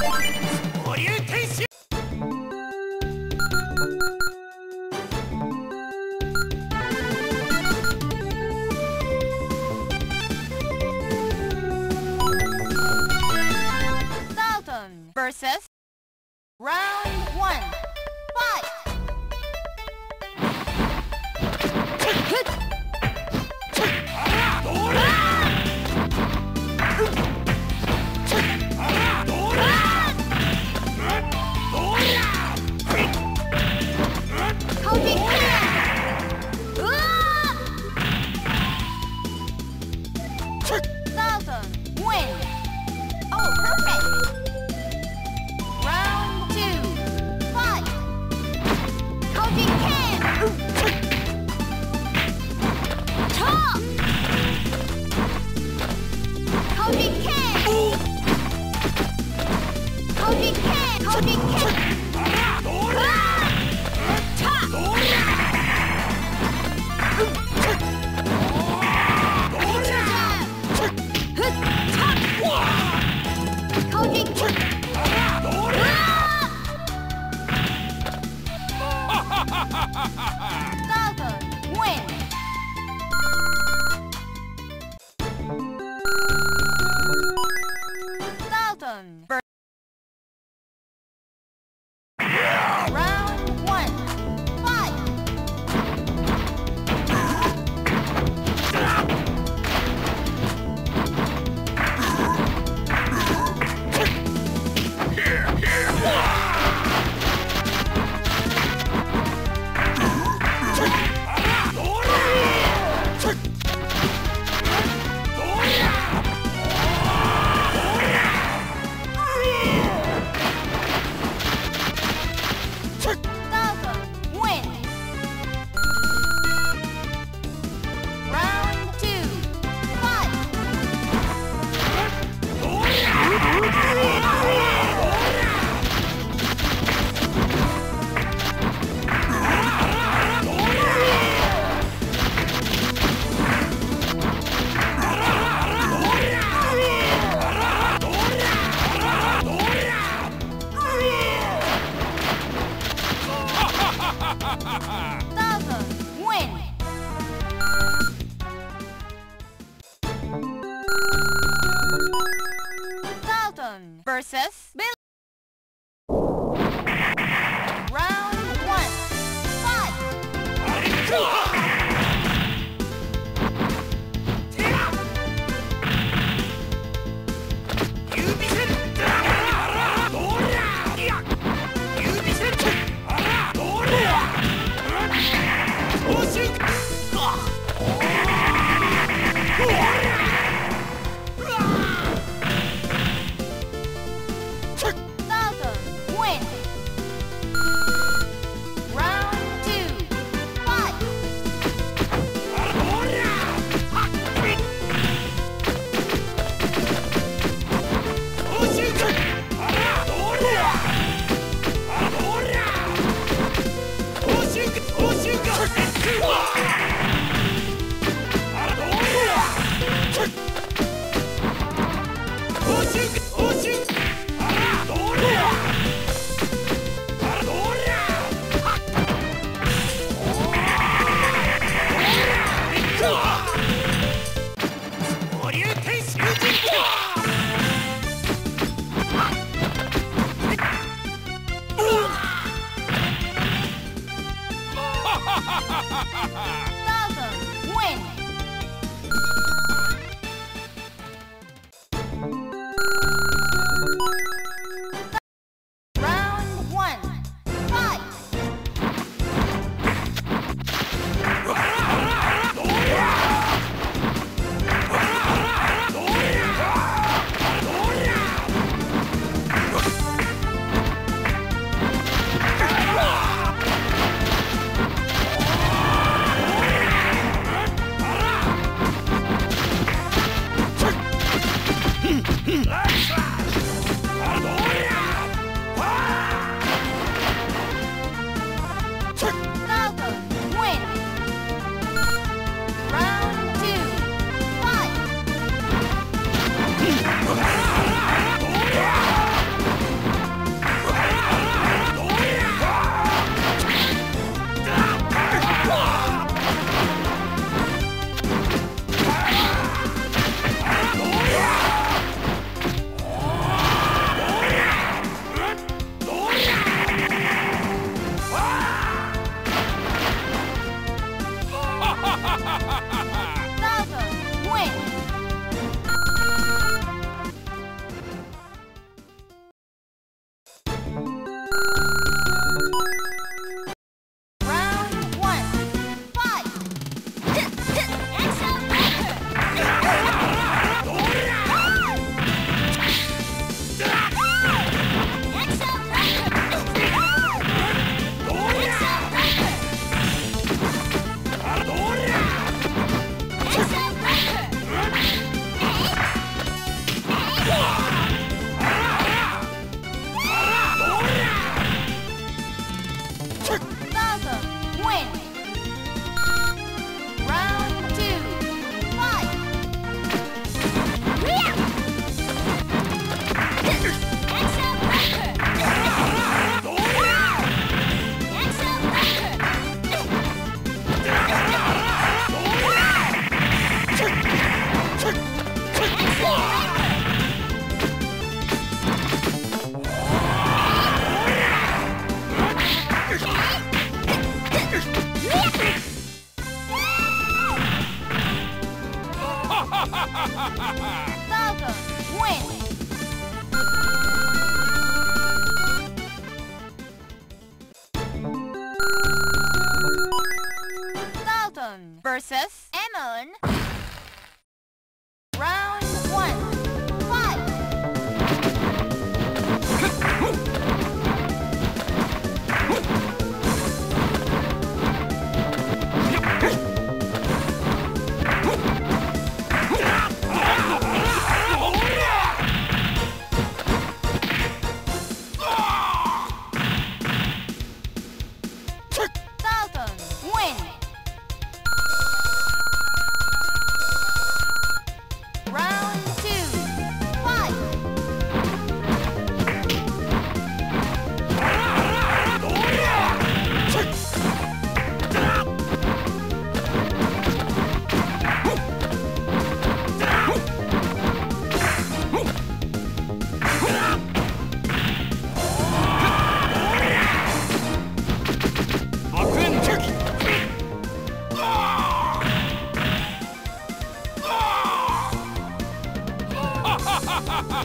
Dalton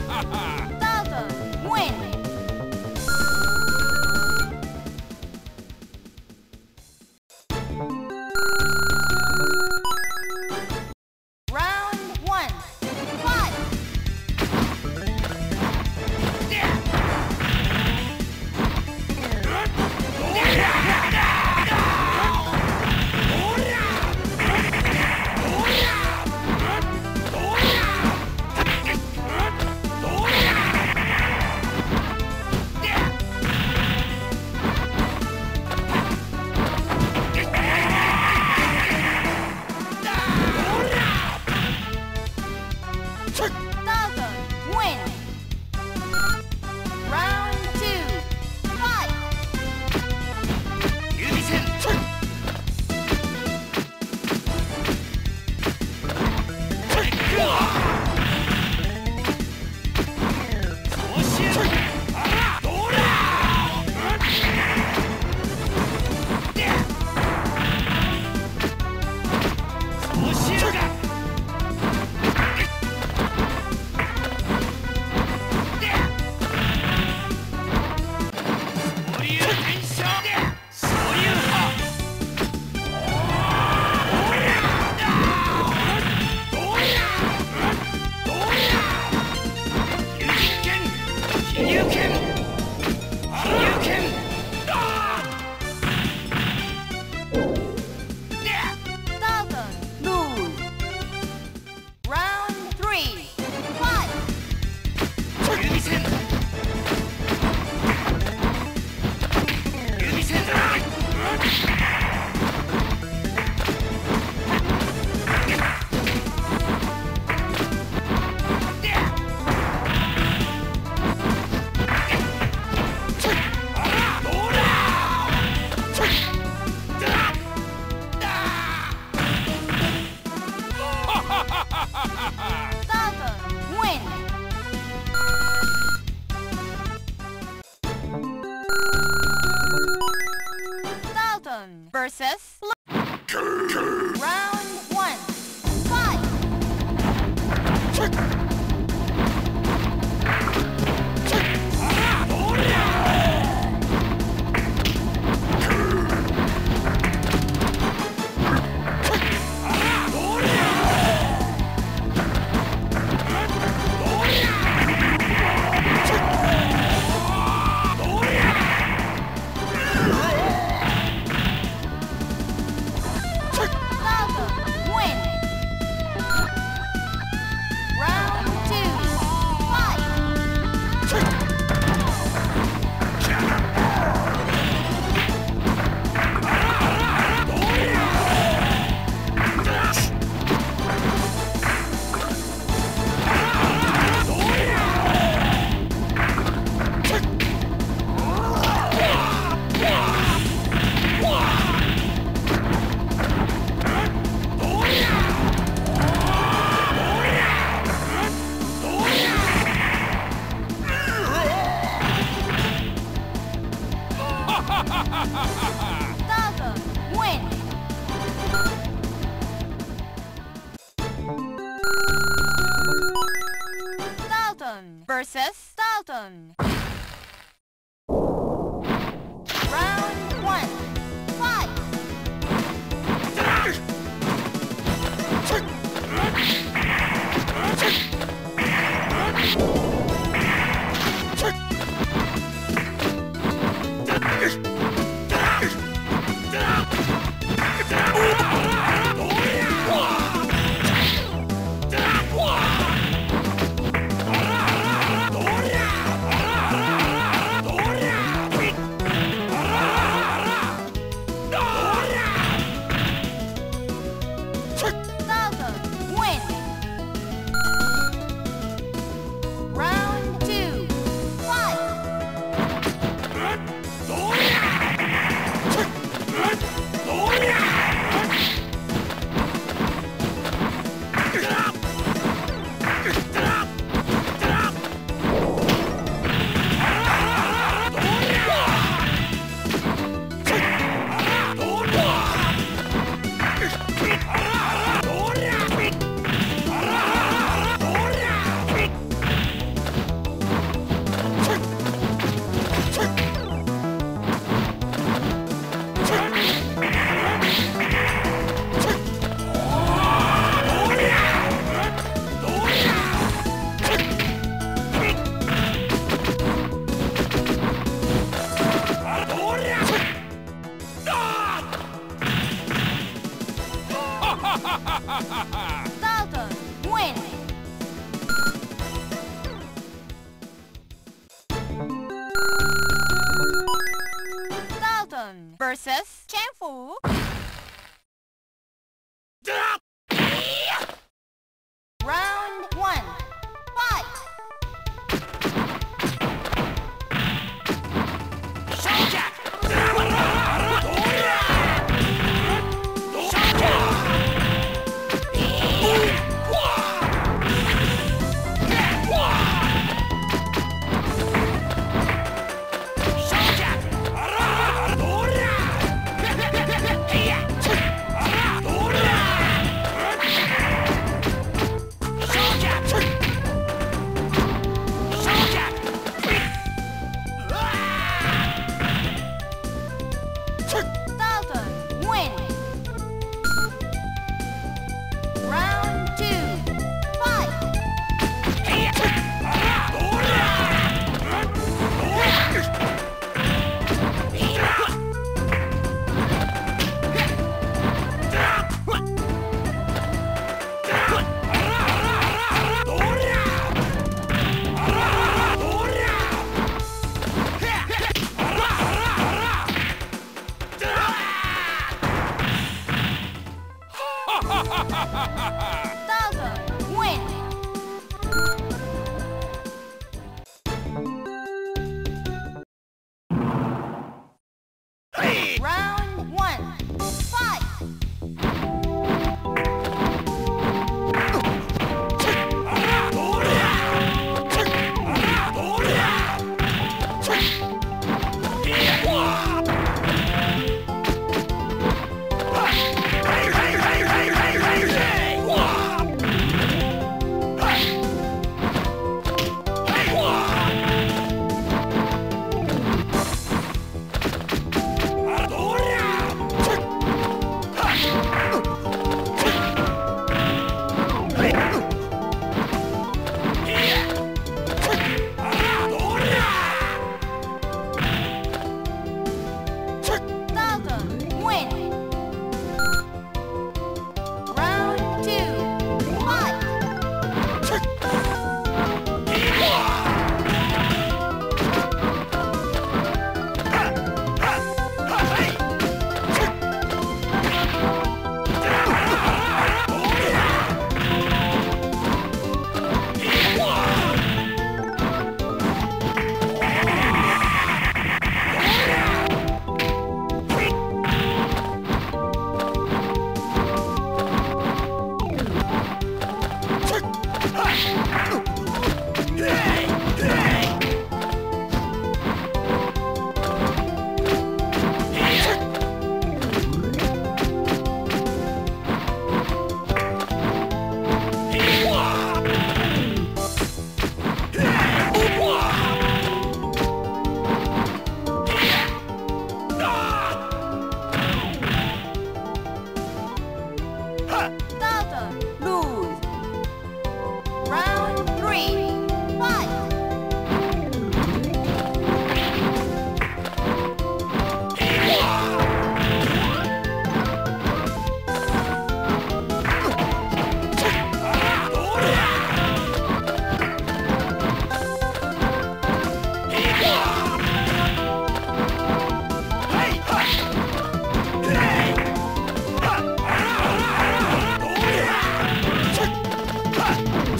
Falcon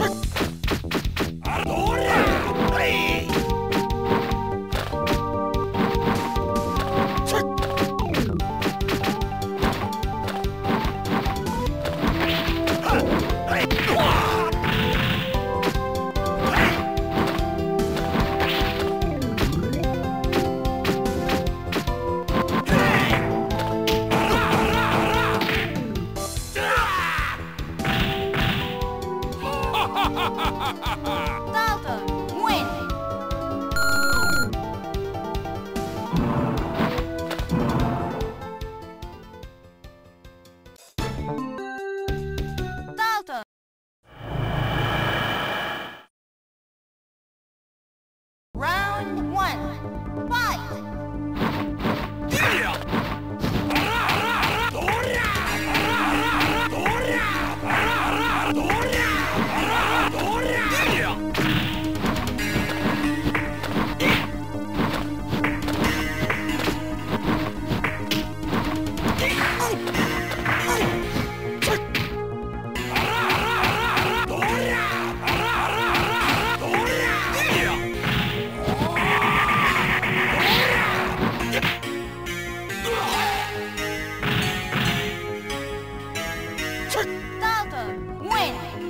チェ Dalton, win!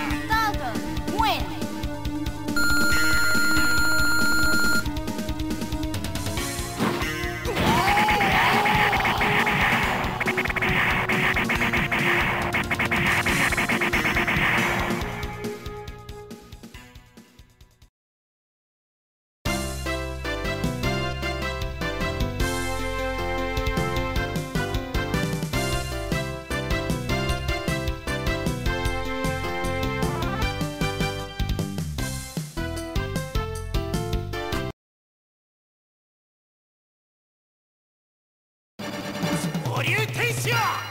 下。